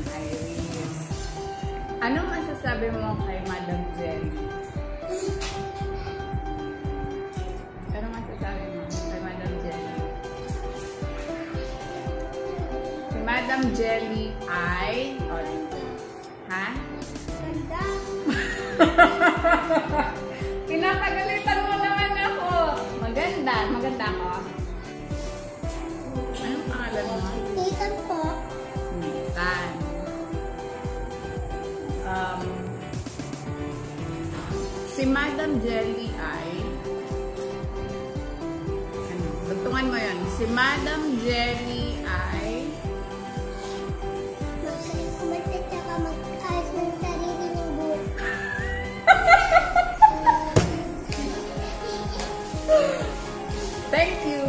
Jen Iris. Anong masasabi mo kay Madam Jen? Anong masasabi mo kay Madam Jen? Si Madam Jenny ay... Oh, ha? Ganda! Madam Jelly ay ano, tugtungan mo yan. Si Madam Jelly ay Mag-kumalit ka mag-ayos ng sarili ng buhok. Thank you!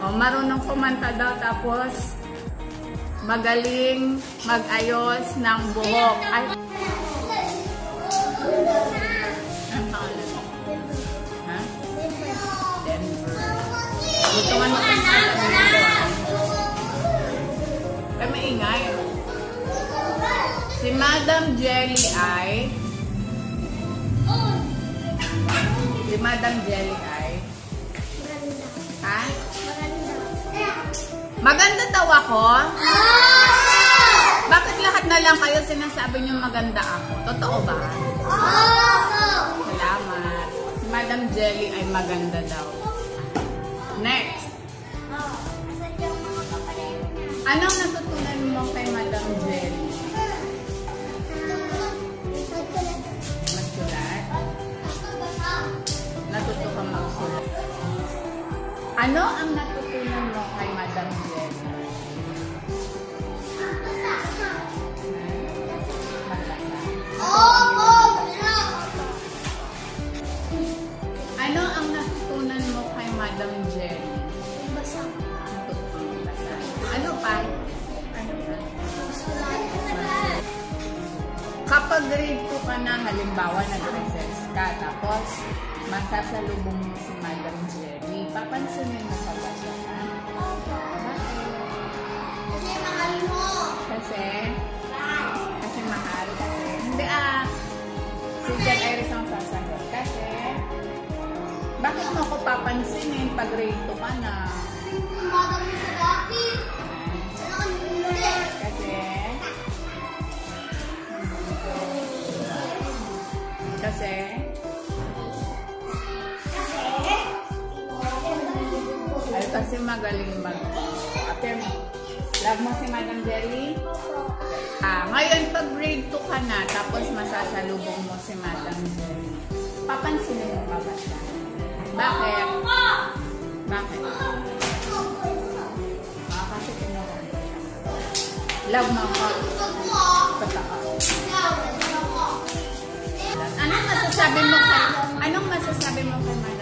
O, marunong kumanta daw tapos magaling mag-ayos ng buhok. Ay, Saan kami nito. Kaya maingay. Si Madam Jelly ay... Si Madam Jelly ay... Ha? Maganda daw ako? Bakit lahat na lang kayo sinasabi niyo maganda ako? Totoo ba? Salamat. Si Madam Jelly ay maganda daw. Next. Anong natutunan mo kay Madam Jelly? Magsulat? Natuto ka magsulat. Ano ang natutunan Madam Jelly? Natutulong basa. Ano pa? Ano pa? Kapag grade 2 ka na, halimbawa nag-recess ka, tapos masasalubong mo si Madam Jelly, papansinin mo pa ba siya? ha? Kasi, kasi mahal, kasi, hindi ah, si Jan Iris ang sasagot. Kasi, mo ako papansinin pag grade 2 ka na? Kasi, kasi, ay kasi magaling mag mo. Love mo si Madam Jelly? Ah, ngayon pag grade 2 ka na, tapos masasalubong mo si Madam Jelly. Papansinin mo pa ba siya? Bakit? Bakit? Ah, kasi tinuruan ko siya. Love mo ako. Totoo. Anong masasabi mo kay, anong masasabi mo kay Madam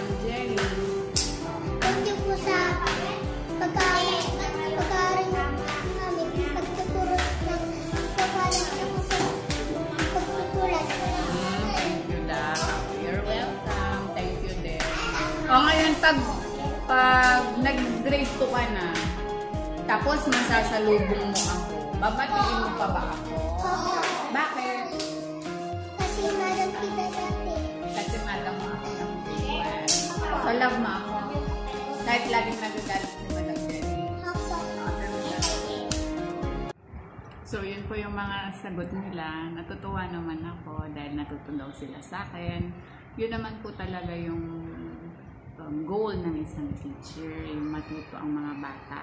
ngayon, pag, pag nag-grade 2 ka na, tapos masasalubong mo ako, babatiin mo pa ba ako? Bakit? Kasi madam kita natin. Kasi madam mo ako ng buwan. So, love mo ako. Kahit laging nagagalit si Madam. So, yun po yung mga sagot nila. Natutuwa naman ako dahil natuto daw sila sa akin. Yun naman po talaga yung um, goal ng isang teacher, yung matuto ang mga bata.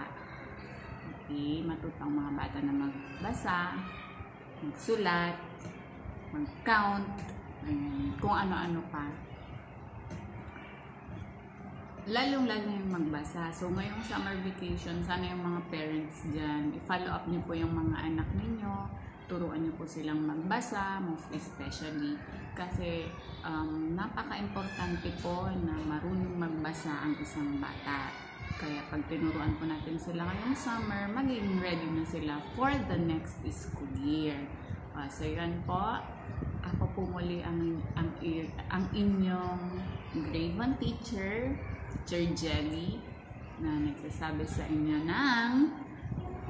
Okay, matuto ang mga bata na magbasa, magsulat, mag-count, kung ano-ano pa. Lalong-lalo yung magbasa. So, ngayong summer vacation, sana yung mga parents dyan, i-follow up niyo po yung mga anak ninyo, turuan niyo po silang magbasa, most especially, kasi um, napaka-importante po na marunong magbasa ang isang bata. Kaya pag tinuruan po natin sila ngayong summer, maging ready na sila for the next school year. Uh, so, yan po. Ako po muli ang, ang, ang inyong grade 1 teacher, Teacher Jelly, na nagsasabi sa inyo ng